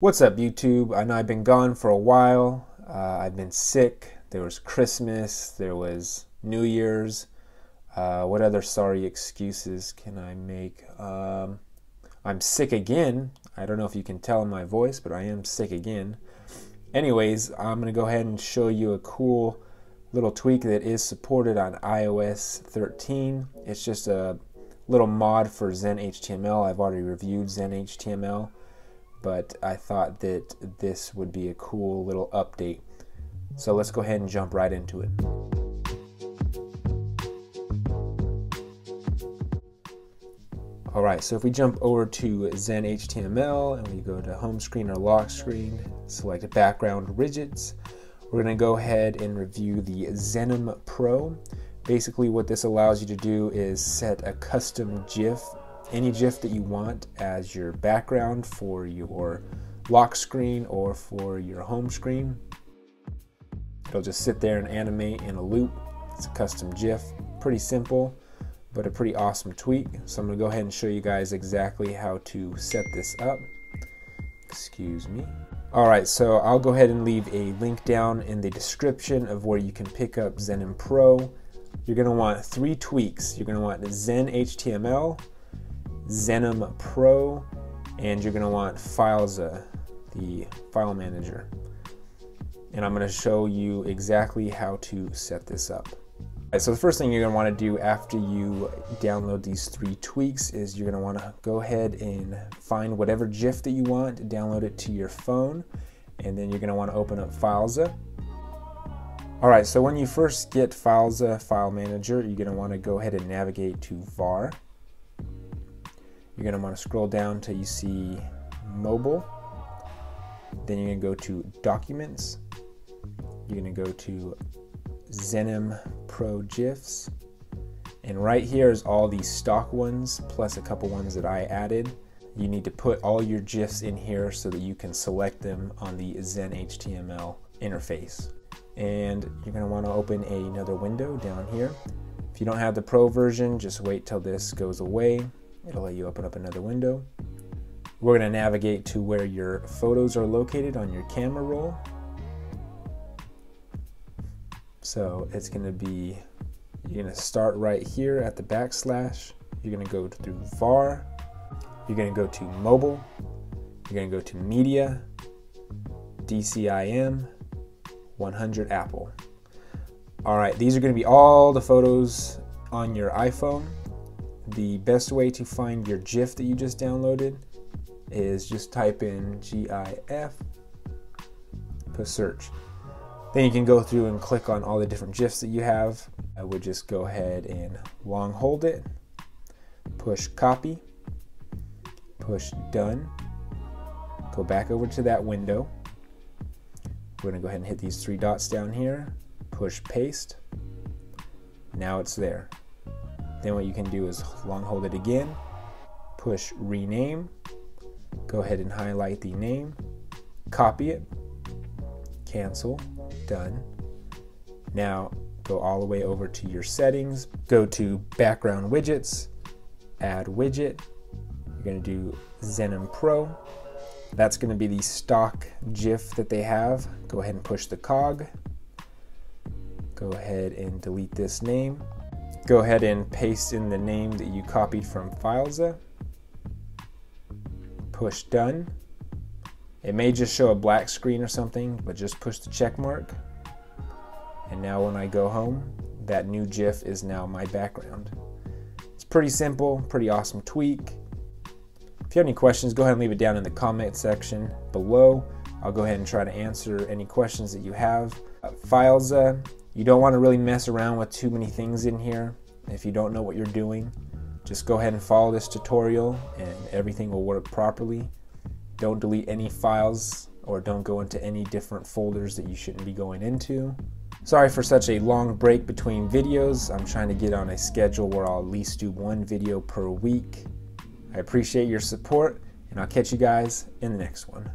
What's up, YouTube? I know I've been gone for a while. Uh, I've been sick. There was Christmas. There was New Year's. Uh, what other sorry excuses can I make? Um, I'm sick again. I don't know if you can tell in my voice, but I am sick again. Anyways, I'm going to go ahead and show you a cool little tweak that is supported on iOS 13. It's just a little mod for Xen HTML. I've already reviewed Xen HTML but I thought that this would be a cool little update. So let's go ahead and jump right into it. All right, so if we jump over to Xen HTML and we go to home screen or lock screen, select background widgets, we're gonna go ahead and review the Xenim Pro. Basically what this allows you to do is set a custom GIF any GIF that you want as your background for your lock screen or for your home screen. It'll just sit there and animate in a loop. It's a custom GIF, pretty simple, but a pretty awesome tweak. So I'm gonna go ahead and show you guys exactly how to set this up. Excuse me. All right, so I'll go ahead and leave a link down in the description of where you can pick up Xenim Pro. You're gonna want three tweaks. You're gonna want Xen HTML, Xenim Pro, and you're going to want Filza, the file manager. And I'm going to show you exactly how to set this up. Right, so the first thing you're going to want to do after you download these three tweaks is you're going to want to go ahead and find whatever GIF that you want, download it to your phone, and then you're going to want to open up Filza. All right, so when you first get Filza File Manager, you're going to want to go ahead and navigate to VAR. You're going to want to scroll down till you see mobile. Then you're going to go to documents. You're going to go to Xenim Pro GIFs. And right here is all these stock ones plus a couple ones that I added. You need to put all your GIFs in here so that you can select them on the Xen HTML interface. And you're to want to open another window down here. If you don't have the Pro version, just wait till this goes away It'll let you open up another window. We're going to navigate to where your photos are located on your camera roll. So it's going to be, you're going to start right here at the backslash. You're going to go through var. You're going to go to mobile. You're going to go to media, DCIM, 100 Apple. All right, these are going to be all the photos on your iPhone the best way to find your GIF that you just downloaded is just type in GIF, put search. Then you can go through and click on all the different GIFs that you have. I would just go ahead and long hold it, push copy, push done, go back over to that window. We're gonna go ahead and hit these three dots down here, push paste. Now it's there. Then what you can do is long hold it again, push rename, go ahead and highlight the name, copy it, cancel, done. Now go all the way over to your settings, go to background widgets, add widget. You're gonna do Xenim Pro. That's gonna be the stock GIF that they have. Go ahead and push the cog. Go ahead and delete this name. Go ahead and paste in the name that you copied from Filza. Push done. It may just show a black screen or something, but just push the check mark. And now when I go home, that new GIF is now my background. It's pretty simple, pretty awesome tweak. If you have any questions, go ahead and leave it down in the comment section below. I'll go ahead and try to answer any questions that you have. Uh, Filza you don't want to really mess around with too many things in here. If you don't know what you're doing, just go ahead and follow this tutorial and everything will work properly. Don't delete any files or don't go into any different folders that you shouldn't be going into. Sorry for such a long break between videos. I'm trying to get on a schedule where I'll at least do one video per week. I appreciate your support and I'll catch you guys in the next one.